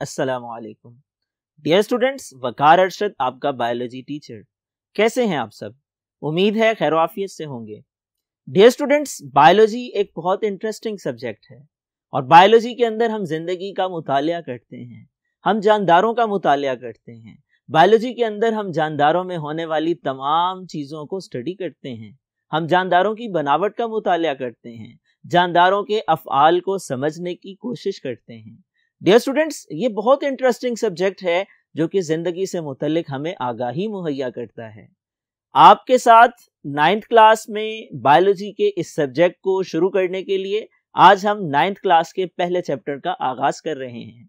अस्सलाम वालेकुम dear students वकार अरशद आपका बायोलॉजी टीचर कैसे हैं आप सब? उम्मीद है खैर वाफियत से होंगे। डियर स्टूडेंट्स बायोलॉजी एक बहुत इंटरेस्टिंग सब्जेक्ट है। और बायोलॉजी के अंदर हम ज़िंदगी का मुतालिया करते हैं। हम जानदारों का मुतालिया करते हैं। बायोलॉजी के अंदर हम जानदारों में होने वाली तमाम चीज़ों को स्टडी करते हैं। हम जानदारों की बनावट का मुतालिया करते हैं। जानदारों के अफ़ाल को समझने की कोशिश करते हैं। डियर स्टूडेंट्स ये बहुत इंटरेस्टिंग सब्जेक्ट है, जो कि ज़िंदगी से मुतलिक हमें आगाही मुहैया करता है। आपके साथ नाइन्थ क्लास में बायोलॉजी के इस सब्जेक्ट को शुरू करने के लिए आज हम नाइन्थ क्लास के पहले चैप्टर का आगाज़ कर रहे हैं।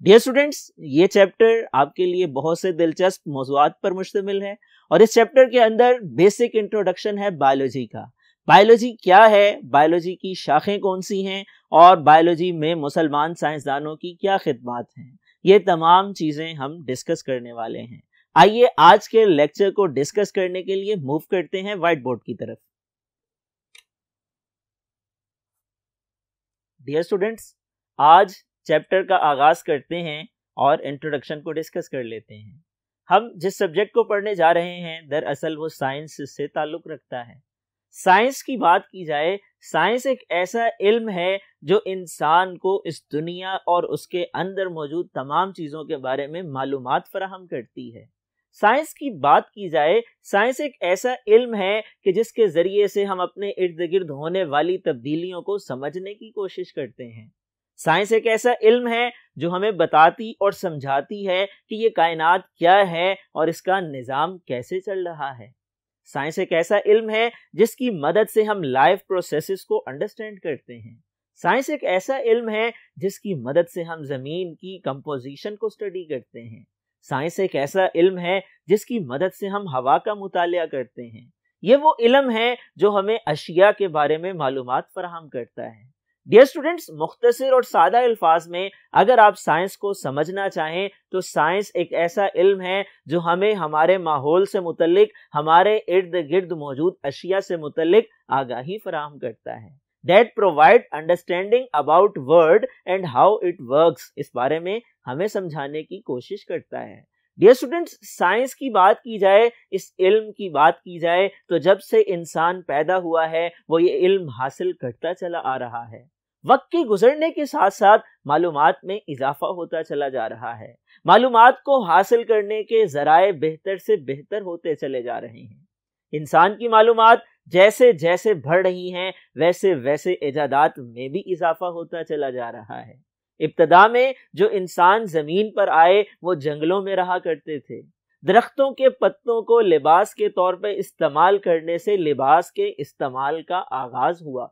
डियर स्टूडेंट्स ये चैप्टर आपके लिए बहुत से दिलचस्प मौजूद पर मुश्तमिल है और इस चैप्टर के अंदर बेसिक इंट्रोडक्शन है बायोलॉजी का। बायोलॉजी क्या है? बायोलॉजी की शाखें कौन सी हैं? और बायोलॉजी में मुसलमान साइंसदानों की क्या खिदमत हैं? ये तमाम चीज़ें हम डिस्कस करने वाले हैं। आइए आज के लेक्चर को डिस्कस करने के लिए मूव करते हैं व्हाइट बोर्ड की तरफ़। डियर स्टूडेंट्स आज चैप्टर का आगाज़ करते हैं और इंट्रोडक्शन को डिस्कस कर लेते हैं। हम जिस सब्जेक्ट को पढ़ने जा रहे हैं, दरअसल वो साइंस से ताल्लुक रखता है। साइंस की बात की जाए, साइंस एक ऐसा इल्म है जो इंसान को इस दुनिया और उसके अंदर मौजूद तमाम चीज़ों के बारे में मालूम फराहम करती है। साइंस की बात की जाए, साइंस एक ऐसा इल्म है कि जिसके ज़रिए से हम अपने इर्द गिर्द होने वाली तब्दीलियों को समझने की कोशिश करते हैं। साइंस एक ऐसा इल्म है जो हमें बताती और समझाती है कि ये कायनात क्या है और इसका निज़ाम कैसे चल रहा है। साइंस एक ऐसा इल्म है जिसकी मदद से हम लाइफ प्रोसेसेस को अंडरस्टैंड करते हैं। साइंस एक ऐसा इल्म है जिसकी मदद से हम ज़मीन की कंपोजिशन को स्टडी करते हैं। साइंस एक ऐसा इल्म है जिसकी मदद से हम हवा का मुताल करते हैं। ये वो इलम है जो हमें अशिया के बारे में मालूम फराहम करता है। डियर स्टूडेंट्स मुख्तसर और सादा अल्फाज में अगर आप साइंस को समझना चाहें तो साइंस एक ऐसा इल्म है जो हमें हमारे माहौल से मुतलिक हमारे इर्द गिर्द मौजूद अशिया से मुतलिक आगाही फराहम करता है। That provide understanding about world and how it works इस बारे में हमें समझाने की कोशिश करता है। डियर स्टूडेंट्स साइंस की बात की जाए, इस इल्म की बात की जाए तो जब से इंसान पैदा हुआ है, वो ये इल्म हासिल करता चला आ रहा है। वक्त के गुजरने के साथ साथ मालूम में इजाफा होता चला जा रहा है। मालूम को हासिल करने के जराए बेहतर से बेहतर होते चले जा रहे हैं। इंसान की मालूम जैसे जैसे बढ़ रही हैं वैसे वैसे ईजादात में भी इजाफा होता चला जा रहा है। इब्तदा में जो इंसान ज़मीन पर आए, वो जंगलों में रहा करते थे। दरख्तों के पत्तों को लिबास के तौर पर इस्तेमाल करने से लिबास के इस्तेमाल का आगाज़ हुआ।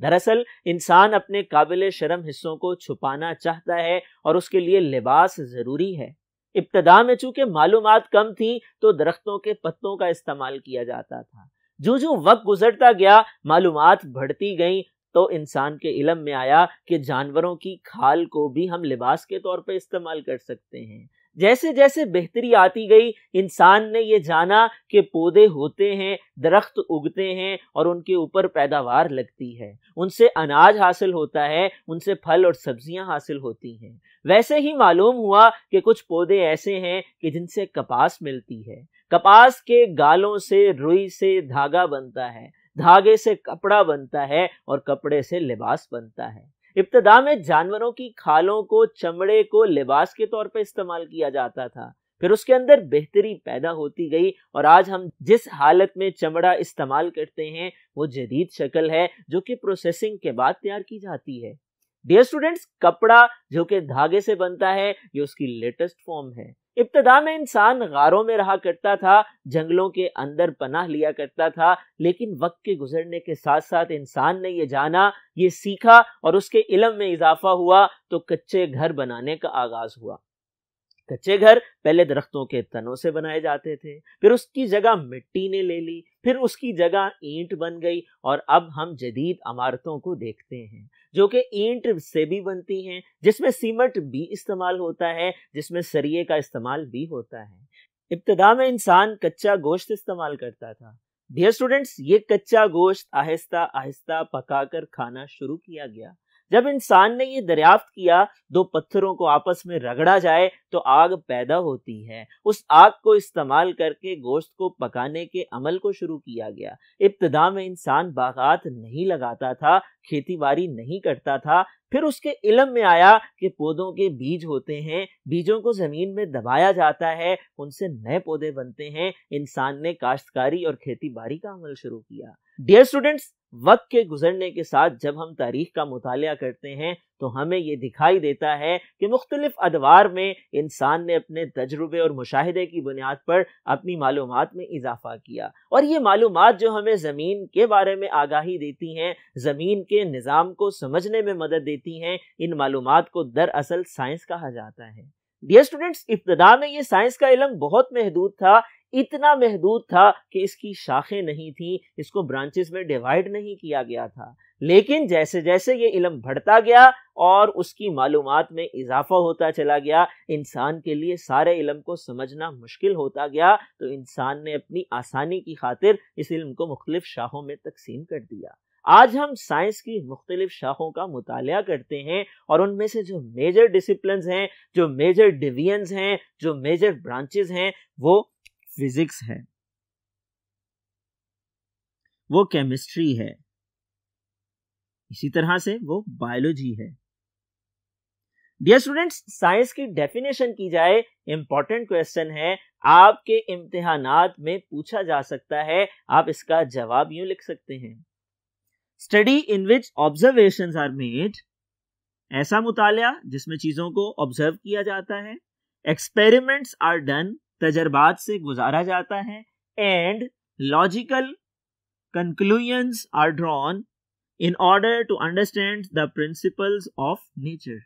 दरअसल, इंसान अपने काबिल शर्म हिस्सों को छुपाना चाहता है और उसके लिए लिबास ज़रूरी है। इब्तदा में चूँकि मालूम कम थी तो दरख्तों के पत्तों का इस्तेमाल किया जाता था। जो जो वक्त गुजरता गया मालूम बढ़ती गई तो इंसान के इलम में आया कि जानवरों की खाल को भी हम लिबास के तौर पर इस्तेमाल कर सकते हैं। जैसे जैसे बेहतरी आती गई, इंसान ने ये जाना कि पौधे होते हैं, दरख्त उगते हैं और उनके ऊपर पैदावार लगती है। उनसे अनाज हासिल होता है, उनसे फल और सब्ज़ियाँ हासिल होती हैं। वैसे ही मालूम हुआ कि कुछ पौधे ऐसे हैं कि जिनसे कपास मिलती है। कपास के गालों से, रुई से धागा बनता है। धागे से कपड़ा बनता है और कपड़े से लिबास बनता है। इब्तदा में जानवरों की खालों को, चमड़े को लिबास के तौर पर इस्तेमाल किया जाता था। फिर उसके अंदर बेहतरी पैदा होती गई और आज हम जिस हालत में चमड़ा इस्तेमाल करते हैं, वो जदीद शक्ल है जो कि प्रोसेसिंग के बाद तैयार की जाती है। डियर स्टूडेंट्स कपड़ा जो कि धागे से बनता है, ये उसकी लेटेस्ट फॉर्म है। इब्तदा में इंसान गारों में रहा करता था, जंगलों के अंदर पनाह लिया करता था, लेकिन वक्त के गुजरने के साथ साथ इंसान ने ये जाना, ये सीखा और उसके इलम में इजाफा हुआ तो कच्चे घर बनाने का आगाज़ हुआ। कच्चे घर पहले दरख्तों के तनों से बनाए जाते थे, फिर उसकी जगह मिट्टी ने ले ली, फिर उसकी जगह ईंट बन गई और अब हम जदीद इमारतों को देखते हैं। जो कि ईंट से भी बनती हैं, जिसमें सीमट भी इस्तेमाल होता है, जिसमें सरिये का इस्तेमाल भी होता है। इब्तदा में इंसान कच्चा गोश्त इस्तेमाल करता था। डियर स्टूडेंट्स ये कच्चा गोश्त आहिस्ता आहिस्ता पकाकर खाना शुरू किया गया। जब इंसान ने ये दरियाफ्त किया, दो पत्थरों को आपस में रगड़ा जाए तो आग पैदा होती है। उस आग को इस्तेमाल करके गोश्त को पकाने के अमल को शुरू किया गया। इब्तदा में इंसान बागात नहीं लगाता था खेती बाड़ी नहीं करता था, फिर उसके इलम में आया कि पौधों के बीज होते हैं, बीजों को ज़मीन में दबाया जाता है, उनसे नए पौधे बनते हैं। इंसान ने काश्तकारी और खेती बाड़ी का अमल शुरू किया। डियर स्टूडेंट्स वक्त के गुजरने के साथ जब हम तारीख का मुताल करते हैं तो हमें ये दिखाई देता है कि मुख्तलिफ़ अदवार में इंसान ने अपने तजुर्बे और मुशाहिदे की बुनियाद पर अपनी मालूम में इजाफा किया। और ये मालूम जो हमें ज़मीन के बारे में आगाही देती हैं, ज़मीन के निज़ाम को समझने में मदद देती हैं, इन मालूम को दरअसल साइंस कहा जाता है। डियर स्टूडेंट्स, इब्तदा में ये साइंस का इलम बहुत महदूद था इतना महदूद था कि इसकी शाखें नहीं थी, इसको ब्रांचेस में डिवाइड नहीं किया गया था। लेकिन जैसे जैसे ये इलम बढ़ता गया और उसकी मालूम में इजाफा होता चला गया, इंसान के लिए सारे इलम को समझना मुश्किल होता गया तो इंसान ने अपनी आसानी की खातिर इस इल्म को मुख्तलिफ़ शाहों में तकसीम कर दिया। आज हम साइंस की मुख्तलिफ़ शाखों का मुताल करते हैं और उनमें से जो मेजर डिसिप्लिन हैं, जो मेजर डिवीजन्स हैं, जो मेजर ब्रांचेज हैं, वो फिजिक्स है। वो केमिस्ट्री है। इसी तरह से वो बायोलॉजी है। डियर स्टूडेंट्स साइंस की डेफिनेशन की जाए इंपॉर्टेंट क्वेश्चन है। आपके इम्तिहान में पूछा जा सकता है। आप इसका जवाब यूँ लिख सकते हैं। Study in which observation are made ऐसा मुतालिया जिसमें चीज़ों को ऑब्ज़र्व किया जाता है। एक्सपेरिमेंट्स आर डन तजर्बात से गुजारा जाता है and logical conclusions are drawn in order to understand the principles of nature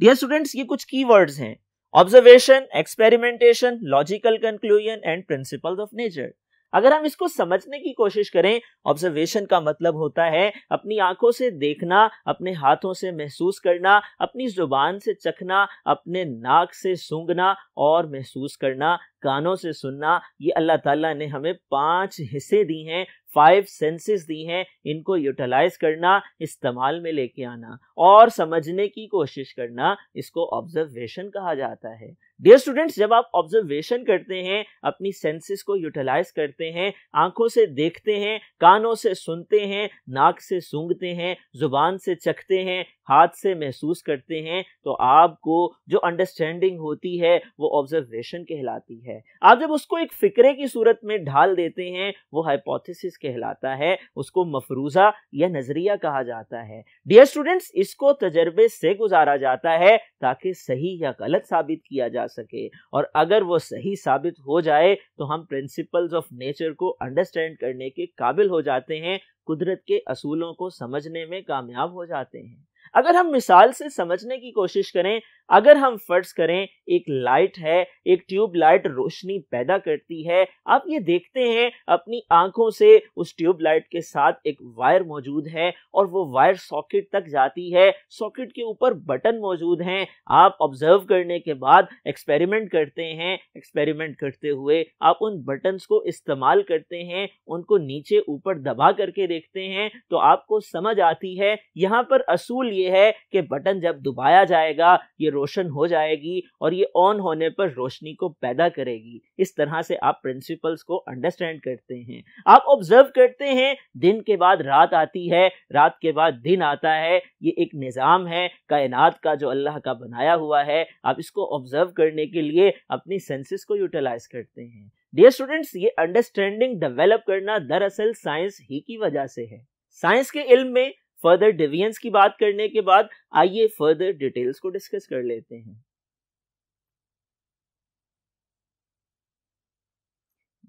dear students ये कुछ की वर्ड्स हैं. Observation experimentation logical conclusion and principles of nature अगर हम इसको समझने की कोशिश करें ऑब्जर्वेशन का मतलब होता है अपनी आँखों से देखना, अपने हाथों से महसूस करना, अपनी ज़ुबान से चखना, अपने नाक से सूंघना और महसूस करना, कानों से सुनना। ये अल्लाह ताला ने हमें पाँच हिस्से दी हैं फाइव सेंसेस दी हैं, इनको यूटिलाइज करना, इस्तेमाल में लेके आना और समझने की कोशिश करना, इसको ऑब्जर्वेशन कहा जाता है। डियर स्टूडेंट्स जब आप ऑब्जर्वेशन करते हैं, अपनी सेंसेस को यूटिलाइज करते हैं, आँखों से देखते हैं, कानों से सुनते हैं, नाक से सूंघते हैं, ज़ुबान से चखते हैं, हाथ से महसूस करते हैं तो आपको जो अंडरस्टैंडिंग होती है, वो ऑब्जर्वेशन कहलाती है। आप जब उसको एक फिक्रे की सूरत में ढाल देते हैं, वो हाइपोथेसिस कहलाता है, उसको मफरूजा या नज़रिया कहा जाता है। डियर स्टूडेंट्स इसको तजर्बे से गुजारा जाता है, ताकि सही या गलत साबित किया जा सके। और अगर वो सही साबित हो जाए तो हम प्रिंसिपल्स ऑफ़ नेचर को अंडरस्टैंड करने के काबिल हो जाते हैं, कुदरत के असूलों को समझने में कामयाब हो जाते हैं। अगर हम मिसाल से समझने की कोशिश करें, अगर हम फ़र्ज़ करें, एक लाइट है, एक ट्यूब लाइट रोशनी पैदा करती है, आप ये देखते हैं, अपनी आँखों से उस ट्यूब लाइट के साथ एक वायर मौजूद है और वो वायर सॉकेट तक जाती है सॉकेट के ऊपर बटन मौजूद हैं, आप ऑब्ज़र्व करने के बाद एक्सपेरिमेंट करते हैं एक्सपेरिमेंट करते हुए आप उन बटन्स को इस्तेमाल करते हैं, उनको नीचे ऊपर दबा करके देखते हैं तो आपको समझ आती है, यहाँ पर असूल ये है कि बटन जब दबाया जाएगा, ये रोशन हो जाएगी और ये ऑन होने पर रोशनी को पैदा करेगी। इस तरह से आप प्रिंसिपल्स को अंडरस्टैंड करते हैं। आप ऑब्ज़र्व करते हैं, दिन के बाद रात आती है, रात के बाद दिन आता है, ये एक निज़ाम है, कायनात का जो अल्लाह का बनाया हुआ है, आप इसको ऑब्ज़र्व करने के लिए अपनी सेंसेस को यूटिलाइज करते हैं। डियर स्टूडेंट्स ये अंडरस्टैंडिंग डेवलप करना दरअसल साइंस ही की वजह से है। साइंस के इल्म में फर्दर डिवियंस की बात करने के बाद आइए फर्दर डिटेल्स को डिस्कस कर लेते हैं।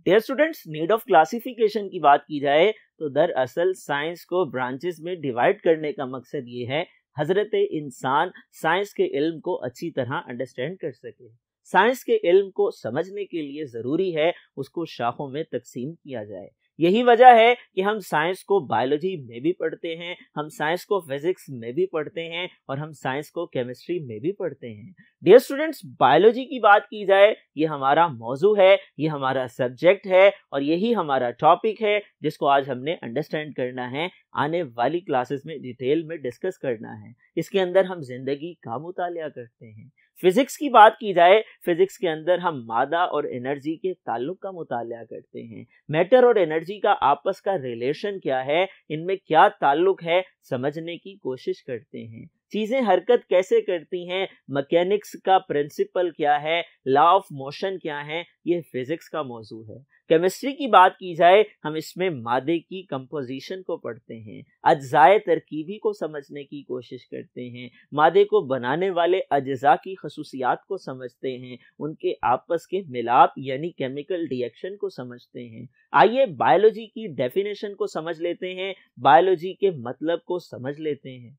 Dear students need of classification की बात की जाए तो दरअसल साइंस को ब्रांचेस में डिवाइड करने का मकसद ये है, हज़रत इंसान साइंस के इल्म को अच्छी तरह अंडरस्टैंड कर सके। साइंस के इल्म को समझने के लिए ज़रूरी है उसको शाखों में तकसीम किया जाए। यही वजह है कि हम साइंस को बायोलॉजी में भी पढ़ते हैं, हम साइंस को फिजिक्स में भी पढ़ते हैं और हम साइंस को केमिस्ट्री में भी पढ़ते हैं। डियर स्टूडेंट्स बायोलॉजी की बात की जाए, ये हमारा मौजू है, ये हमारा सब्जेक्ट है और यही हमारा टॉपिक है, जिसको आज हमने अंडरस्टैंड करना है, आने वाली क्लासेस में डिटेल में डिस्कस करना है। इसके अंदर हम ज़िंदगी का मुताल करते हैं। फिजिक्स की बात की जाए, फिजिक्स के अंदर हम मादा और एनर्जी के ताल्लुक का मुताल करते हैं। मैटर और एनर्जी का आपस का रिलेशन क्या है? इनमें क्या ताल्लुक है? समझने की कोशिश करते हैं। चीज़ें हरकत कैसे करती हैं? मकैनिक्स का प्रिंसिपल क्या है? लॉ ऑफ़ मोशन क्या है? ये फिजिक्स का मौजू है। केमिस्ट्री की बात की जाए, हम इसमें मादे की कंपोजिशन को पढ़ते हैं, अज्जाए तरकीबी को समझने की कोशिश करते हैं, मादे को बनाने वाले अज्जा की खसूसियात को समझते हैं, उनके आपस के मिलाप यानी केमिकल रिएक्शन को समझते हैं। आइए बायोलॉजी की डेफिनेशन को समझ लेते हैं बायोलॉजी के मतलब को समझ लेते हैं।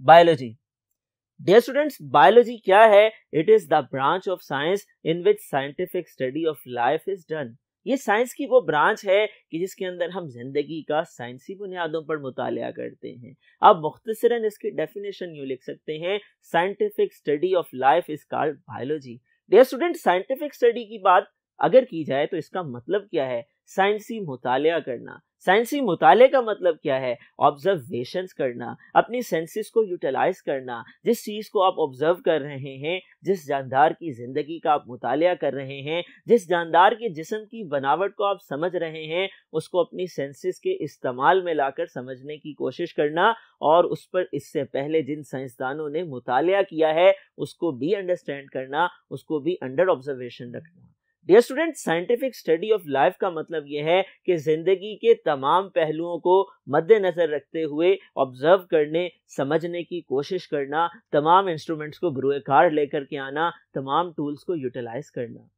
बायोलॉजी डियर स्टूडेंट्स बायोलॉजी क्या है? It is the branch of science in which scientific study of life is done ये साइंस की वो ब्रांच है कि जिसके अंदर हम ज़िंदगी का साइंसी बुनियादों पर मुताल करते हैं। अब मुख्तसरन इसकी डेफिनेशन यूँ लिख सकते हैं scientific study of life is called biology dear student scientific study की बात अगर की जाए तो इसका मतलब क्या है? साइंसी मुताल करना। साइंसी मुताले का मतलब क्या है? ऑब्जर्वेशन करना, अपनी सेंसेस को यूटिलाइज करना, जिस चीज़ को आप ऑब्ज़र्व कर रहे हैं, जिस जानदार की ज़िंदगी का आप मुताल कर रहे हैं, जिस जानदार के जिसम की बनावट को आप समझ रहे हैं, उसको अपनी सेंसेस के इस्तेमाल में लाकर समझने की कोशिश करना और उस पर इससे पहले जिन साइंसदानों ने मुताल किया है, उसको भी अंडरस्टैंड करना, उसको भी अंडर ऑब्जर्वेशन रखना। Dear student scientific study of life का मतलब यह है कि ज़िंदगी के तमाम पहलुओं को मद्देनजर रखते हुए ऑब्ज़र्व करने, समझने की कोशिश करना, तमाम इंस्ट्रूमेंट्स को बुरुए कार लेकर के आना, तमाम टूल्स को यूटिलाइज करना।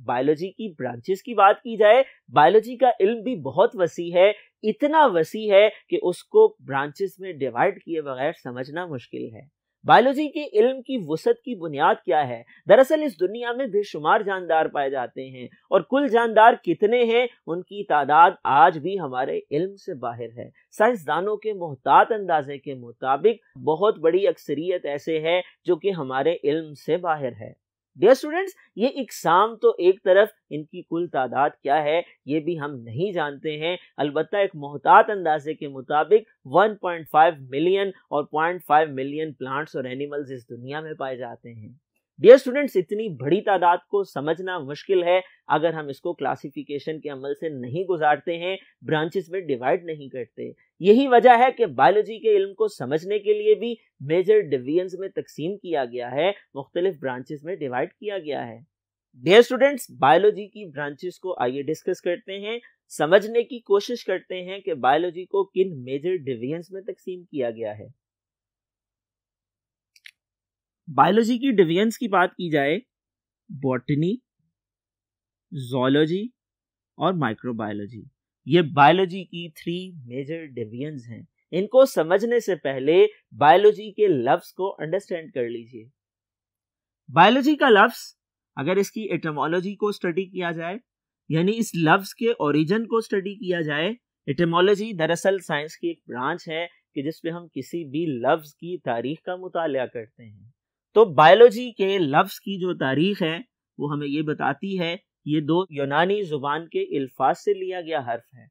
बायोलॉजी की ब्रांचेस की बात की जाए बायोलॉजी का इल्म भी बहुत वसी है, इतना वसी है कि उसको ब्रांचेस में डिवाइड किए बगैर समझना मुश्किल है। बायोलॉजी के इल्म की वसत की बुनियाद क्या है? दरअसल इस दुनिया में बेशुमार जानदार पाए जाते हैं और कुल जानदार कितने हैं, उनकी तादाद आज भी हमारे इल्म से बाहर है। साइंसदानों के मोहतात अंदाजे के मुताबिक बहुत बड़ी अक्सरियत ऐसे है जो कि हमारे इल्म से बाहर है। डियर स्टूडेंट्स ये इकसाम तो एक तरफ़ इनकी कुल तादाद क्या है, ये भी हम नहीं जानते हैं। अलबत्त एक मोहतात अंदाजे के मुताबिक 1.5 मिलियन और 0.5 मिलियन प्लांट्स और एनिमल्स इस दुनिया में पाए जाते हैं। डियर स्टूडेंट्स इतनी बड़ी तादाद को समझना मुश्किल है। अगर हम इसको क्लासिफिकेशन के अमल से नहीं गुजारते हैं ब्रांचेस में डिवाइड नहीं करते। यही वजह है कि बायोलॉजी के इल्म को समझने के लिए भी मेजर डिवीजन्स में तकसीम किया गया है, मुख्तलिफ़ ब्रांचेस में डिवाइड किया गया है। डियर स्टूडेंट्स बायोलॉजी की ब्रांचेस को आइए डिस्कस करते हैं, समझने की कोशिश करते हैं कि बायोलॉजी को किन मेजर डिवीजन्स में तकसीम किया गया है। बायोलॉजी की डिवीजन्स की बात की जाए बॉटनी जोलॉजी और माइक्रोबायोलॉजी ये बायोलॉजी की थ्री मेजर डिवीजन्स हैं। इनको समझने से पहले बायोलॉजी के लफ्ज को अंडरस्टैंड कर लीजिए। बायोलॉजी का लफ्ज अगर इसकी एटमोलॉजी को स्टडी किया जाए, यानी इस लफ्ज के ओरिजिन को स्टडी किया जाए एटमोलॉजी दरअसल साइंस की एक ब्रांच है कि जिसपे हम किसी भी लफ्ज की तारीख का मुताल करते हैं। तो बायोलॉजी के लफ्ज की जो तारीख है, वो हमें ये बताती है ये दो यूनानी ज़ुबान के अल्फाज से लिया गया हर्फ है।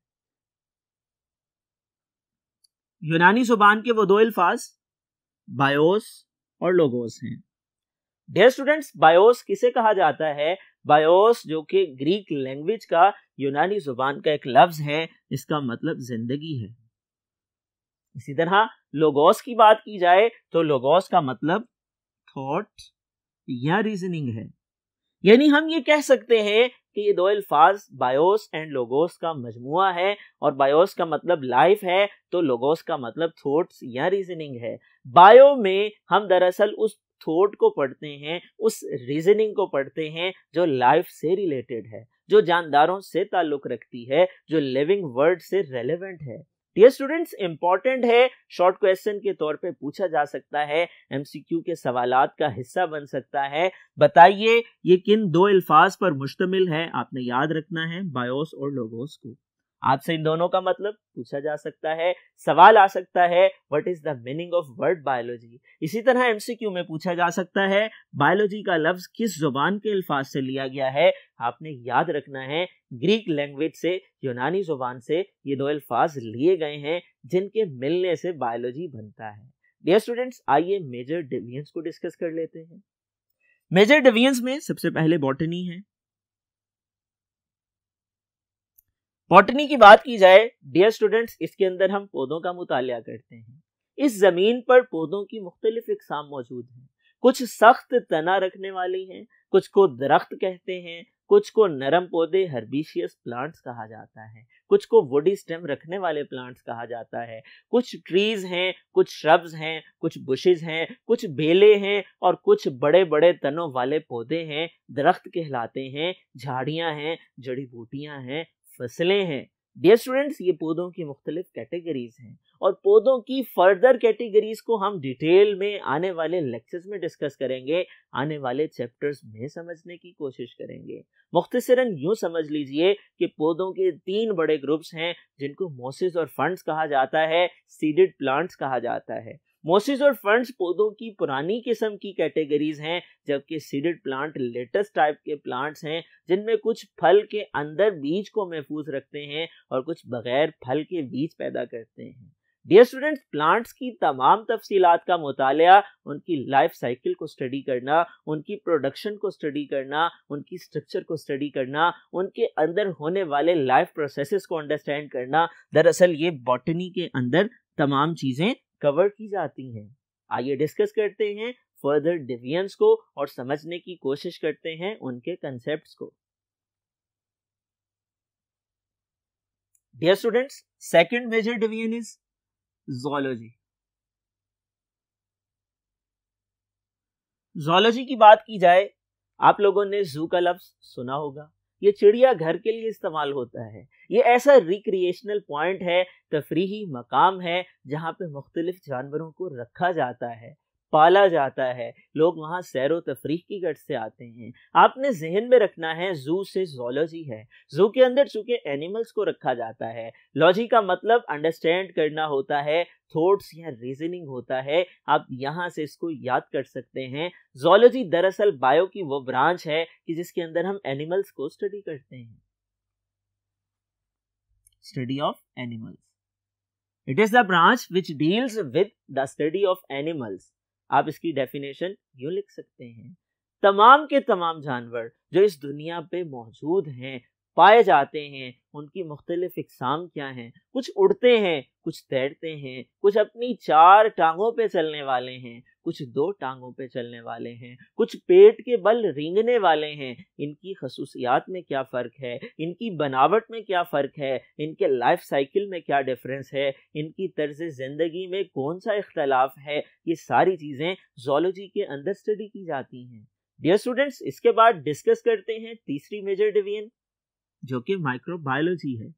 यूनानी ज़ुबान के वो दो अल्फाज बायोस और लोगोस हैं। डियर स्टूडेंट्स बायोस किसे कहा जाता है? बायोस, जो कि ग्रीक लैंग्वेज का यूनानी ज़ुबान का एक लफ्ज है, इसका मतलब ज़िंदगी है। इसी तरह, लोगोस की बात की जाए तो लोगोस का मतलब थॉट या रीजनिंग है। यानी हम ये कह सकते हैं कि ये दो अल्फाज, बायोस एंड लोगोस का मजमुआ है, और बायोस का मतलब लाइफ है तो लोगोस का मतलब थॉट्स या रीजनिंग है। बायो में हम दरअसल उस थॉट को पढ़ते हैं, उस रीजनिंग को पढ़ते हैं, जो लाइफ से रिलेटेड है, जो जानदारों से ताल्लुक रखती है, जो लिविंग वर्ड से रेलेवेंट है। डियर स्टूडेंट्स इंपॉर्टेंट है शॉर्ट क्वेश्चन के तौर पे पूछा जा सकता है एमसीक्यू के सवाल का हिस्सा बन सकता है। बताइए, ये किन दो अल्फाज पर मुश्तमिल है? आपने याद रखना है बायोस और लोगोस को। आपसे इन दोनों का मतलब पूछा जा सकता है, सवाल आ सकता है what is the meaning of word biology इसी तरह एमसीक्यू में पूछा जा सकता है बायोलॉजी का लफ्ज किस ज़ुबान के अल्फाज से लिया गया है? आपने याद रखना है ग्रीक लैंग्वेज से यूनानी ज़ुबान से ये दो अल्फाज लिए गए हैं, जिनके मिलने से बायोलॉजी बनता है। डियर स्टूडेंट्स आइए मेजर डिविजन्स को डिस्कस कर लेते हैं। मेजर डिवियंस में सबसे पहले बॉटनी है। बॉटनी की बात की जाए डियर स्टूडेंट्स इसके अंदर हम पौधों का मुताया करते हैं। इस ज़मीन पर पौधों की मुख्तलिफ़ इकसाम मौजूद हैं। कुछ सख्त तना रखने वाली हैं, कुछ को दरख्त कहते हैं, कुछ को नरम पौधे हर्बिशियस प्लांट्स कहा जाता है, कुछ को वुडी स्टेम रखने वाले प्लांट्स कहा जाता है। कुछ ट्रीज हैं, कुछ श्रब्स हैं, कुछ बुशेज हैं, कुछ बेले हैं और कुछ बड़े बड़े तनों वाले पौधे हैं, दरख्त कहलाते हैं, झाड़ियाँ हैं, जड़ी बूटियाँ हैं फ़सलें हैं। डियर स्टूडेंट्स ये पौधों की मुख्तलिफ़ कैटेगरीज हैं और पौधों की फर्दर कैटेगरीज को हम डिटेल में आने वाले लेक्चर्स में डिस्कस करेंगे, आने वाले चैप्टर्स में समझने की कोशिश करेंगे। मुख्तसरन यूँ समझ लीजिए कि पौधों के तीन बड़े ग्रुप्स हैं जिनको मोसिस और फंड्स कहा जाता है सीडेड प्लांट्स कहा जाता है। मोसिस और फंड्स पौधों की पुरानी किस्म की कैटेगरीज हैं, जबकि सीडेड प्लांट लेटेस्ट टाइप के प्लांट्स हैं, जिनमें कुछ फल के अंदर बीज को महफूज रखते हैं और कुछ बगैर फल के बीज पैदा करते हैं। डियर स्टूडेंट्स प्लांट्स की तमाम तफसीलात का मुताया उनकी लाइफ साइकिल को स्टडी करना, उनकी प्रोडक्शन को स्टडी करना, उनकी स्ट्रक्चर को स्टडी करना, उनके अंदर होने वाले लाइफ प्रोसेसेस को अंडरस्टैंड करना, दरअसल ये बॉटनी के अंदर तमाम चीज़ें कवर की जाती हैं। आइए डिस्कस करते हैं फर्दर डिविजन्स को और समझने की कोशिश करते हैं उनके कंसेप्ट को। Dear students second major division is zoology zoology की बात की जाए, आप लोगों ने जू का लफ्ज सुना होगा। ये चिड़िया घर के लिए इस्तेमाल होता है। ये ऐसा रिक्रिएशनल पॉइंट है, तफरीही मकाम है, जहाँ पे मुख्तलिफ़ जानवरों को रखा जाता है, पाला जाता है। लोग वहाँ सैर तफरी की गट से आते हैं। आपने जहन में रखना है, जू से जोलॉजी है। जू के अंदर चूँकि एनिमल्स को रखा जाता है लॉजी का मतलब अंडरस्टैंड करना होता है थॉट्स या रीजनिंग होता है। आप यहाँ से इसको याद कर सकते हैं। जोलॉजी दरअसल बायो की वो ब्रांच है कि जिसके अंदर हम एनिमल्स को स्टडी करते हैं। Study of animals it is the branch which deals with the study of animals आप इसकी डेफिनेशन यूँ लिख सकते हैं। तमाम के तमाम जानवर जो इस दुनिया पे मौजूद हैं पाए जाते हैं, उनकी मुख्तलिफ़ इकसाम क्या हैं? कुछ उड़ते हैं, कुछ तैरते हैं, कुछ अपनी चार टांगों पे चलने वाले हैं, कुछ दो टांगों पे चलने वाले हैं, कुछ पेट के बल रेंगने वाले हैं। इनकी खसूसियात में क्या फ़र्क है? इनकी बनावट में क्या फ़र्क है? इनके लाइफ साइकिल में क्या डिफरेंस है? इनकी तर्ज ज़िंदगी में कौन सा इख्तलाफ है? ये सारी चीज़ें जोलॉजी के अंदर स्टडी की जाती हैं। डियर स्टूडेंट्स, इसके बाद डिस्कस करते हैं तीसरी मेजर डिवीज़न। जो कि माइक्रोबायोलॉजी है।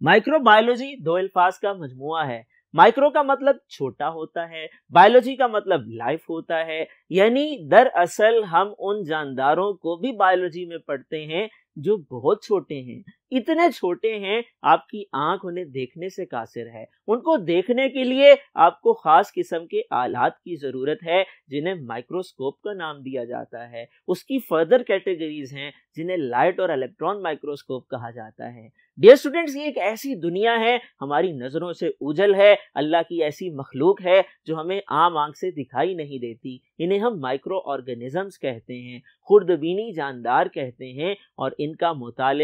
माइक्रोबायोलॉजी दो अल्फाज का मजमुआ है। माइक्रो का मतलब छोटा होता है। बायोलॉजी का मतलब लाइफ होता है। यानी दरअसल हम उन जानदारों को भी बायोलॉजी में पढ़ते हैं जो बहुत छोटे हैं। इतने छोटे हैं, आपकी आँख उन्हें देखने से कासिर है। उनको देखने के लिए आपको खास किस्म के आलात की ज़रूरत है, जिन्हें माइक्रोस्कोप का नाम दिया जाता है। उसकी फर्दर कैटेगरीज हैं, जिन्हें लाइट और इलेक्ट्रॉन माइक्रोस्कोप कहा जाता है। डियर स्टूडेंट्स, ये एक ऐसी दुनिया है, हमारी नज़रों से उजल है, अल्लाह की ऐसी मखलूक है, जो हमें आम आँख से दिखाई नहीं देती। इन्हें हम माइक्रो ऑर्गेनिजम्स कहते हैं, खुर्दबीनी जानदार कहते हैं, और इनका मुताल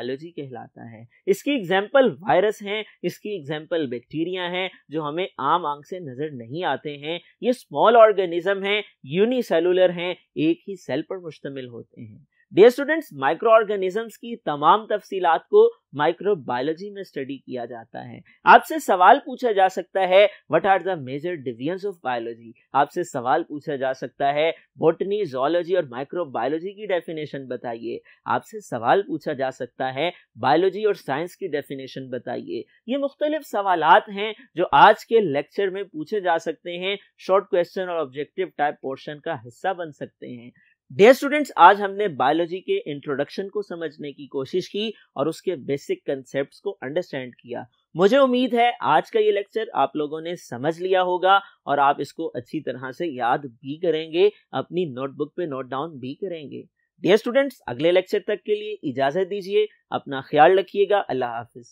माइक्रोबायोलॉजी कहलाता है। इसकी एग्ज़ाम्पल वायरस हैं, इसकी एग्ज़ाम्पल बैक्टीरिया हैं, जो हमें आम आँख से नज़र नहीं आते हैं। ये स्मॉल ऑर्गेनिज्म हैं यूनिसेलुलर हैं, एक ही सेल पर मुश्तमिल होते हैं। डियर स्टूडेंट्स माइक्रो ऑर्गेनिजम्स की तमाम तफसीलात को माइक्रोबायोलॉजी में स्टडी किया जाता है। आपसे सवाल पूछा जा सकता है what are the major divisions of biology आपसे सवाल पूछा जा सकता है बोटनी जोलॉजी और माइक्रोबायोलॉजी की डेफिनेशन बताइए। आपसे सवाल पूछा जा सकता है बायोलॉजी और साइंस की डेफिनेशन बताइए। ये मुख्तलिफ़ सवाल हैं जो आज के लेक्चर में पूछे जा सकते हैं शॉर्ट क्वेश्चन और ऑब्जेक्टिव टाइप पोर्शन का हिस्सा बन सकते हैं। डियर स्टूडेंट्स आज हमने बायोलॉजी के इंट्रोडक्शन को समझने की कोशिश की और उसके बेसिक कंसेप्ट को अंडरस्टैंड किया। मुझे उम्मीद है आज का ये लेक्चर आप लोगों ने समझ लिया होगा और आप इसको अच्छी तरह से याद भी करेंगे, अपनी नोटबुक पे नोट डाउन भी करेंगे। डियर स्टूडेंट्स अगले लेक्चर तक के लिए इजाज़त दीजिए, अपना ख्याल रखिएगा, अल्लाह हाफिज।